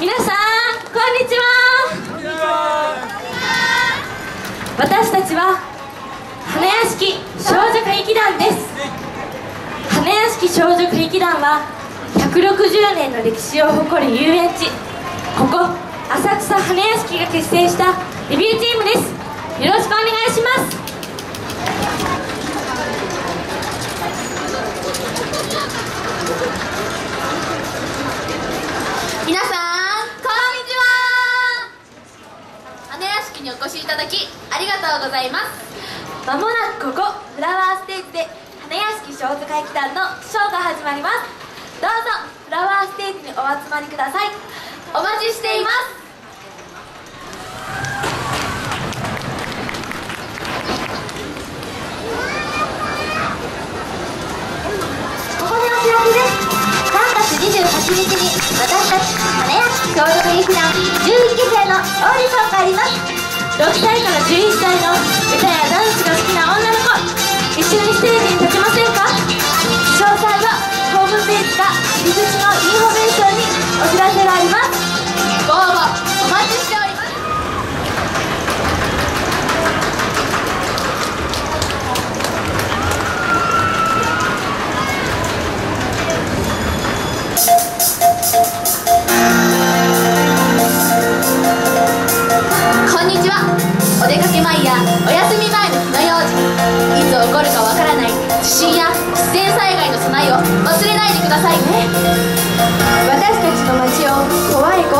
皆さんこんにちは。私たちは花屋敷少女歌劇団です。花屋敷少女歌劇団は160年の歴史を誇る遊園地。ここ浅草花屋敷が結成したデビューチームです。よろしくお願いします。にお越しいただきありがとうございますまもなくここフラワーステージで花屋敷少女歌劇団のショーが始まりますどうぞフラワーステージにお集まりくださいお待ちしていますここでお知らせです3月28日に私たち花やしき少女歌劇団11期生のオーディションがあります6歳から11歳の歌やダンスが好きな女の子一緒にステージに立ちませんか？詳細はホームページか陸地のインフォメーションにお知らせがあります。ださいね。私たちの街を怖い怖い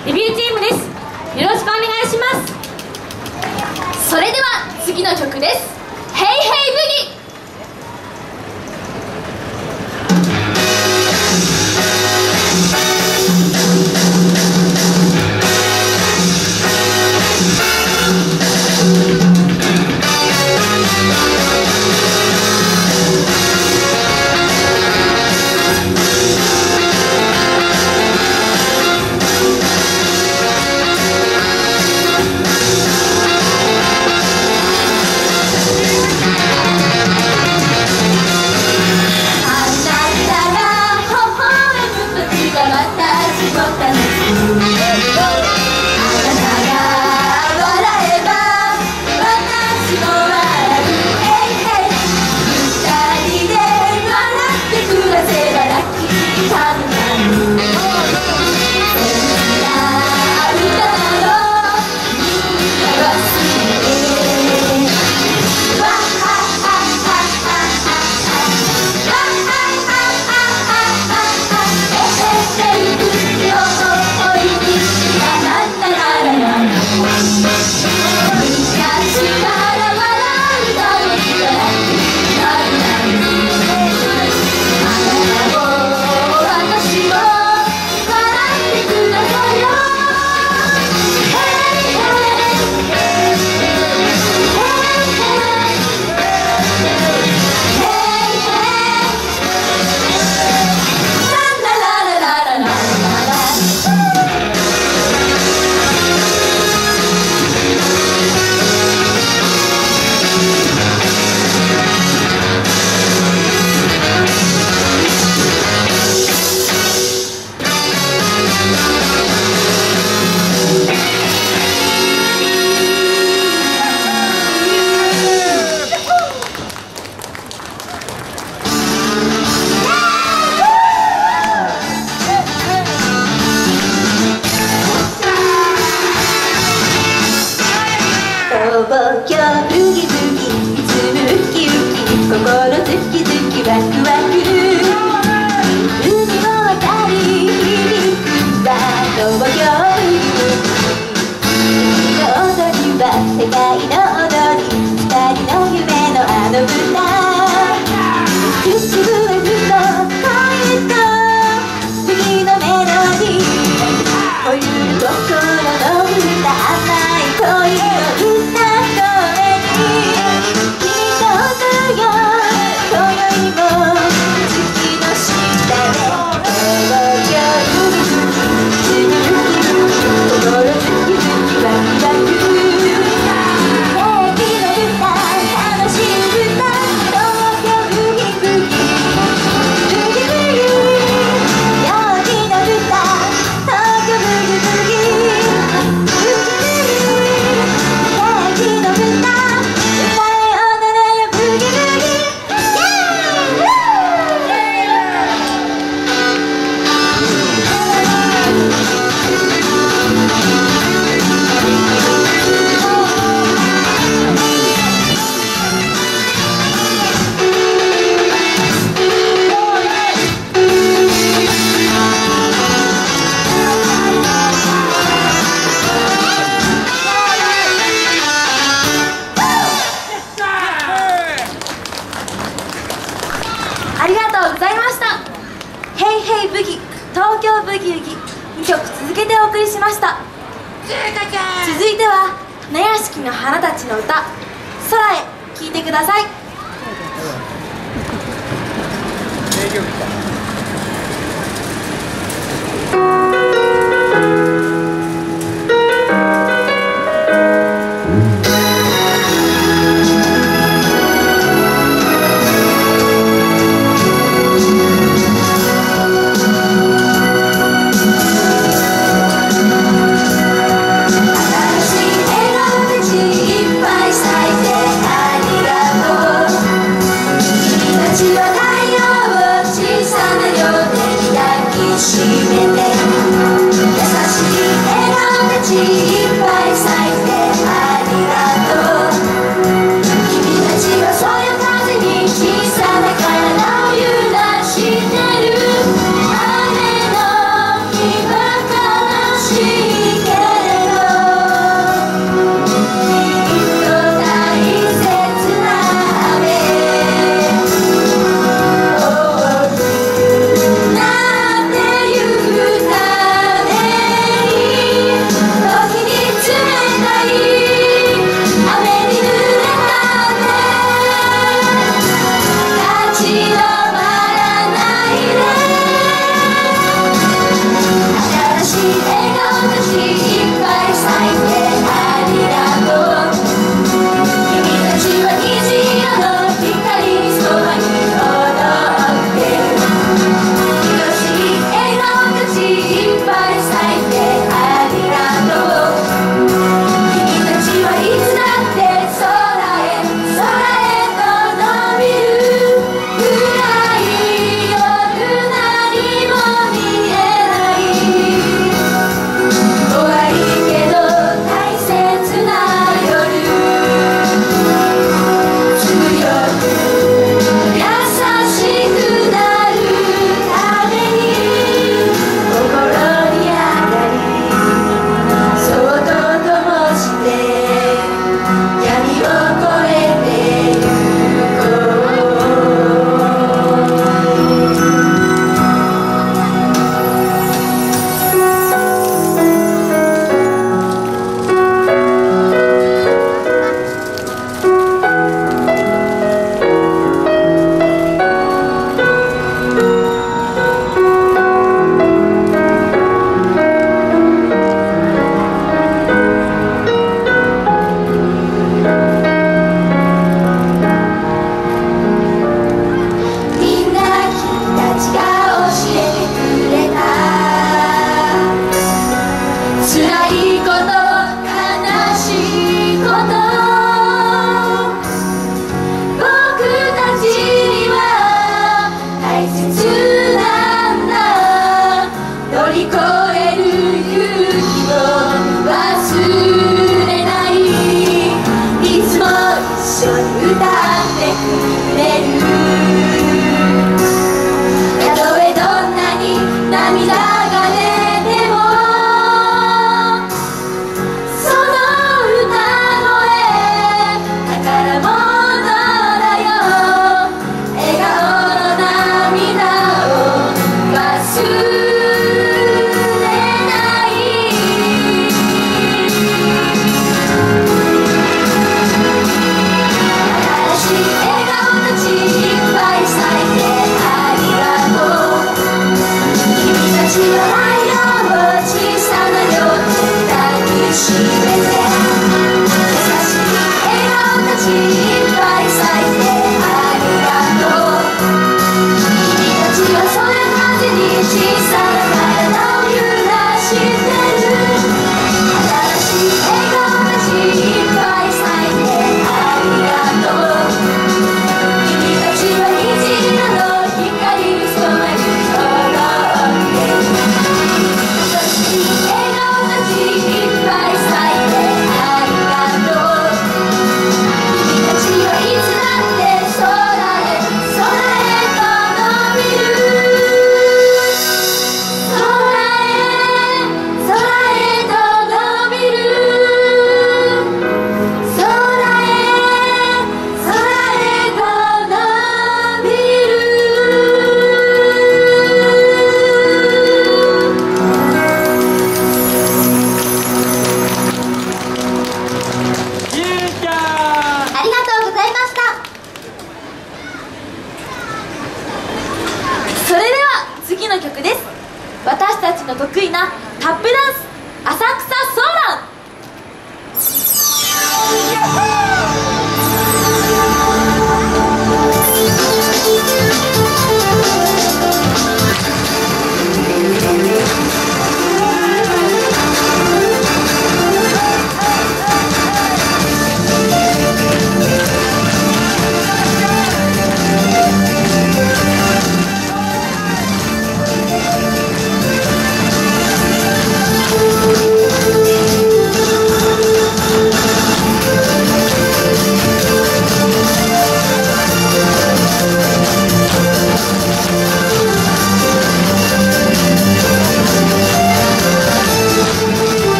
成したデビューチームです。よろしくお願いします。それでは次の曲です「月の花たちの歌空へ聴いてください。名曲か。